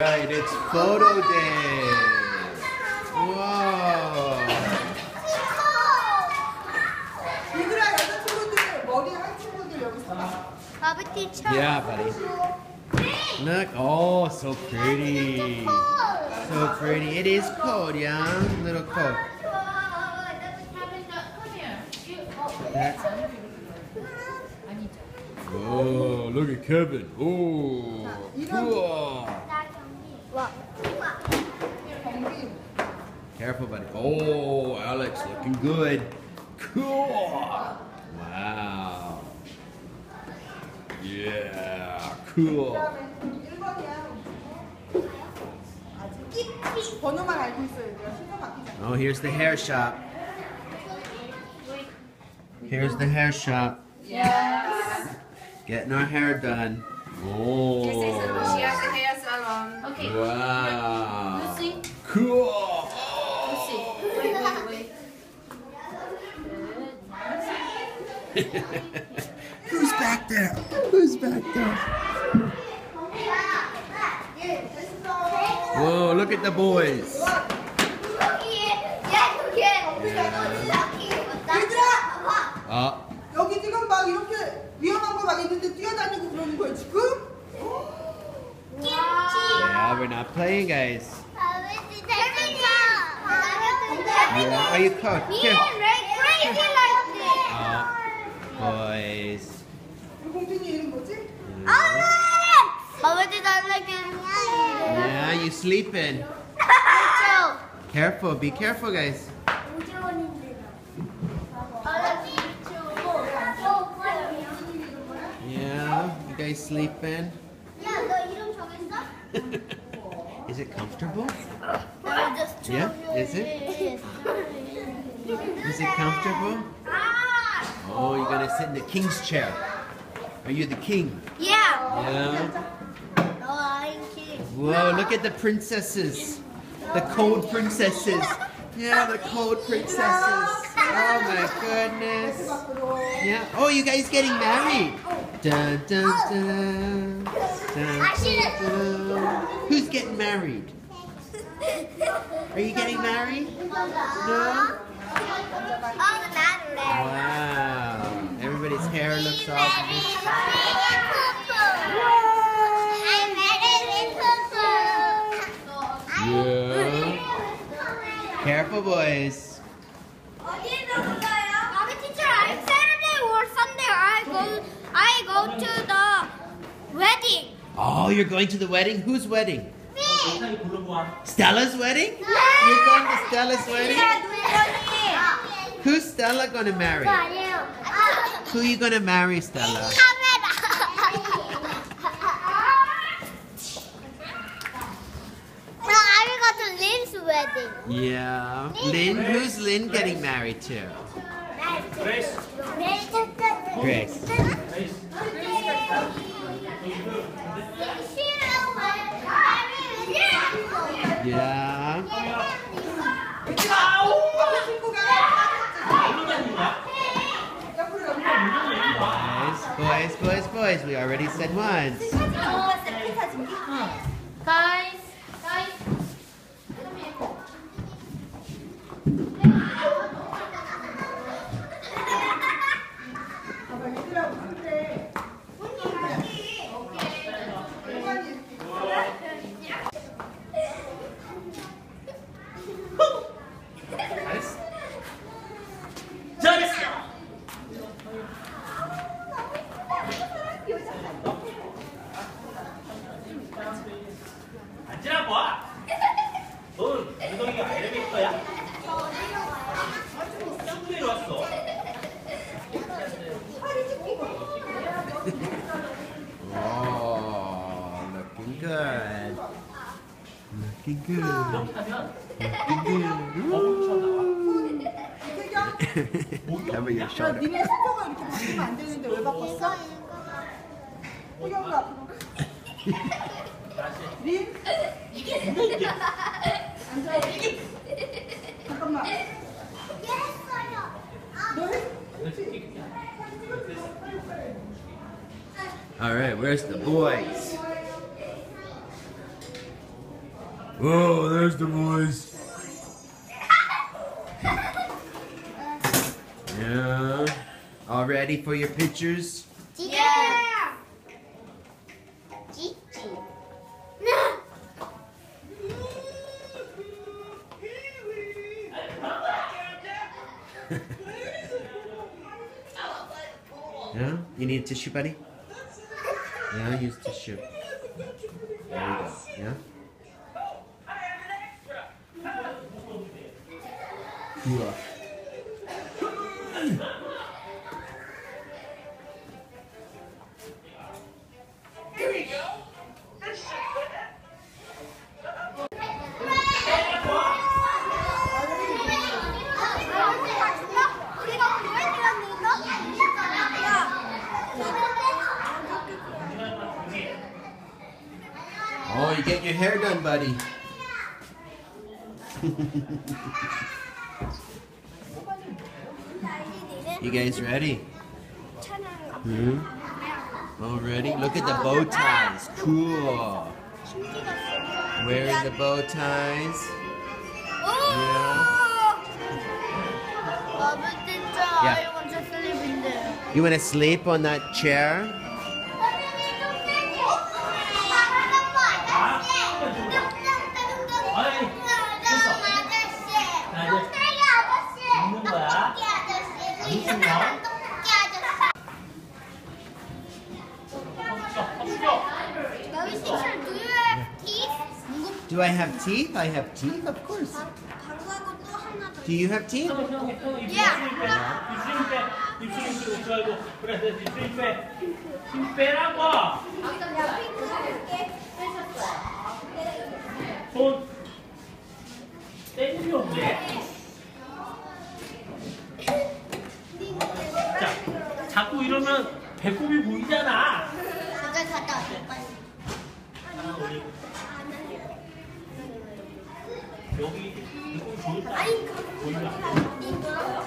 Right, it's photo day. Whoa! Yeah, buddy. Look, oh, so pretty. So pretty. It is cold, yeah? Little cold. That. Oh, look at Kevin. Oh, cool. Careful, buddy. Oh, Alex, looking good. Cool. Wow. Yeah, cool. Oh, here's the hair shop. Here's the hair shop. Yes. Getting our hair done. Oh. She has a hair salon. Okay. Wow. Lucy. Cool. Lucy. Wait, wait, wait. Who's back there? Who's back there? Whoa, look at the boys. Uh, 여기 지금 막 이렇게 위험한 거 막 있는데 뛰어다니고 그러는 거야 지금? Yeah, we're not playing, guys. Yeah, are you caught? Me Here. and Ray crazy like this. Oh, boys. Yeah, you sleeping. careful, be careful, guys. Yeah, you guys sleeping. is it comfortable? Yeah, is it? Is it comfortable? Oh, you're gonna sit in the king's chair. Are you the king? Yeah. Yeah. Oh, Whoa, look at the princesses. The cold princesses. Yeah, the cold princesses. Oh my goodness. Yeah. Oh, you guys getting married. Dun, dun, dun. Who's getting married? Are you getting married? No? Oh. Wow. Everybody's hair looks all Yeah. Careful, boys. Saturday or Sunday I go to the wedding. Oh, you're going to the wedding? Whose wedding? Me. Stella's wedding? You're going to Stella's wedding? Who's Stella gonna marry? Who are you gonna marry, Stella? No, I go to Lynn's wedding. Yeah. Lynn? Who's Lynn getting married to? Grace. Yeah. Boys, boys, boys, boys, we already said once. Guys, guys. Looking good. 하면 Looking 거북처럼 나와. good. Cover your 야 shoulder. 니네 순서가 이렇게 바뀌면 안 되는데 왜 바꿨어? 태경아 앞으로 린 앉아 잠깐만 너 해? All right, where's the boys? Oh, there's the boys. Yeah. All ready for your pictures? Yeah. Gigi. Yeah? You need a tissue, buddy? Yeah, use tissue. There you go. Yeah? Yeah. Oh, you get your hair done, buddy. You guys ready? Hmm? All ready? Look at the bow ties. Cool. Wearing the bow ties. Yeah. yeah. You want to sleep on that chair? Do I have teeth? I have teeth, of course. Do you have teeth? 야. 입술 빼. 입술 빼. 입술 자꾸 이러면 배꼽이 보이잖아. 여기 보이지 않아? 보이지 않아? 이거요?